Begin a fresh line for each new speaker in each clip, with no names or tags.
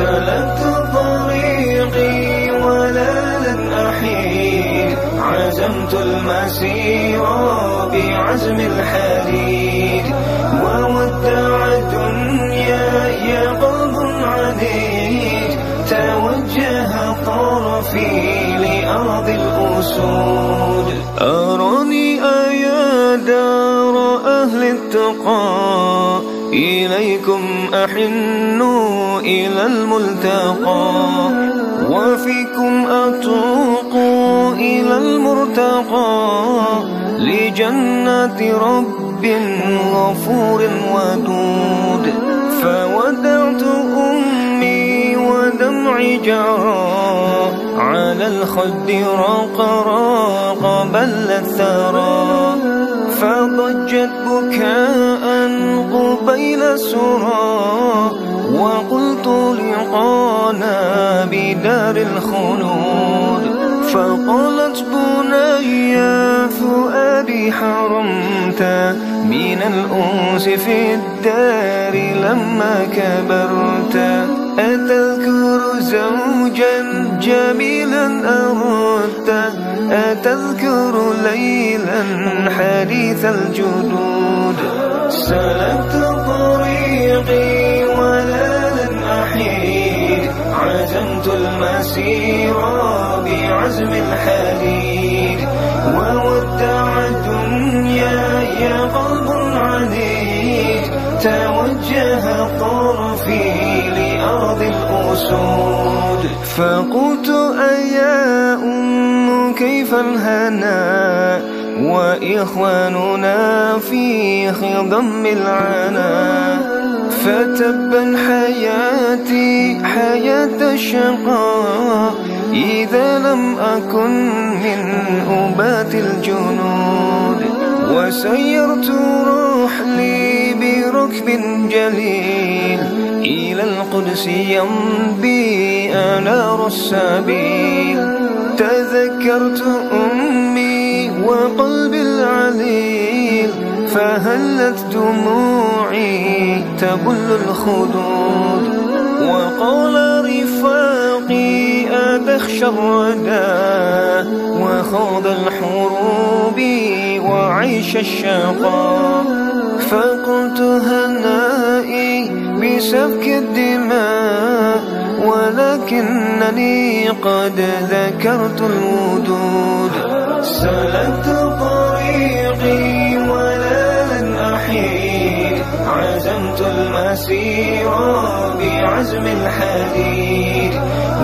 سلكت طريقي ولا لن أحيد. عزمت المسير بعزم الحديد. وودع الدنيا يقظ عديد توجه طرفي لأرض الأسود. أراني أيا دار أهل التقاد إليكم أحن إلى الملتقى وفيكم أتوق إلى المرتقى لجنة رب غفور ودود فودعت أمي ودمعي جرى على الخد راق راق بل الثرى فضجت بكاء قبيل سرى وقلت لقانا بدار الخلود فقالت بني فؤادي حرمت من الأنس في الدار لما كبرت أتذكر زوجا جميلا أتذكر ليلا حديث الجدود سلكت طريقي ولا لن أحيد. عزمت المسير بعزم الحديد. وودع الدنيا يا قلب عنيد. توجه طرفي لأرض الأسود. فقلت أيا أم كيف الهنا وإخواننا في خضم العنا فتبا حياتي حياة الشقاء إذا لم أكن من أبات الجنود. وسيرت رحلي بركب جليل إلى القدس يمضي أنار السبيل. تذكرت أمي وقلبي العليل فهلت دموعي تبل الخدود. وقال رفاقي أتخشى الردى. وخوض الحروب وعيش الشقاء فقلت هنائي بسفك الدماء ولكنني قد ذكرت الودود سلكت طريقي ولا لن أحيد. عزمت المسير بعزم الحديد.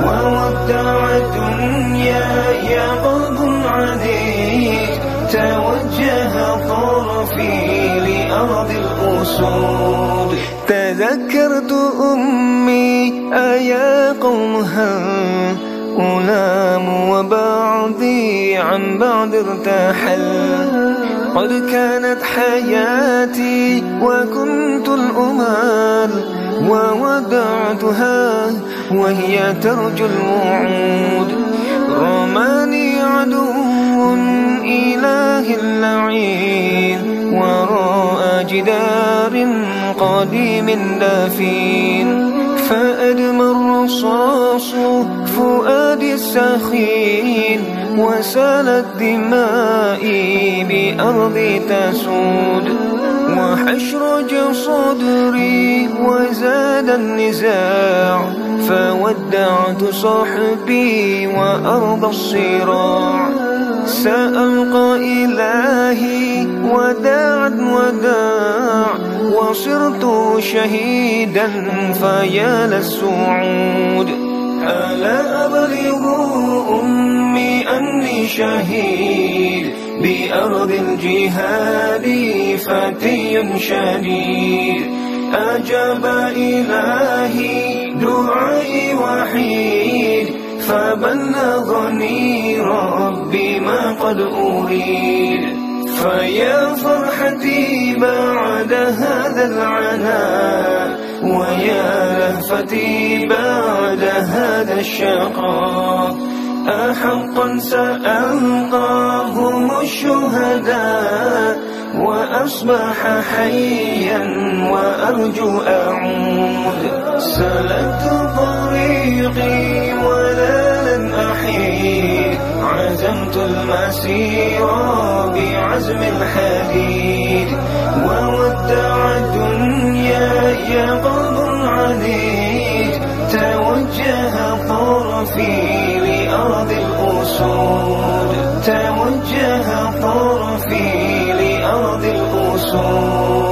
وودع الدنيا يا قلب عديد. توجه طرفي لأرض الأسود. أولام وبعضي عن بعض ارتحل. قد كانت حياتي وكنت الأمال وودعتها وهي ترجو الوعود. رماني عدو إله اللعين وراء جدار قديم دفين فأدمى الرصاص فؤادي السخين وسالت دمائي بأرضي تسود وحشرج صدري وزاد النزاع فودعت صحبي وأرض الصراع سألقى إلهي وداعا وداع وصرت شهيدا فيا للسعود. ألا أبلغ أمي أني شهيد بأرض الجهاد فتي شديد. أجاب إلهي دعائي وحيد فبلغني ربي ما قد أريد. فيا فرحتي بعد هذا العناء ويا لهفتي بعد هذا الشقاء. أحقا سألقاهم الشهداء وأصبح حيا وأرجو أعود. سلكت طريقي ولا عزمت المسير بعزم الحديد. وودع الدنيا يا قلب عنيد. توجه طرفي لأرض الأسود. توجه طرفي لأرض الأسود.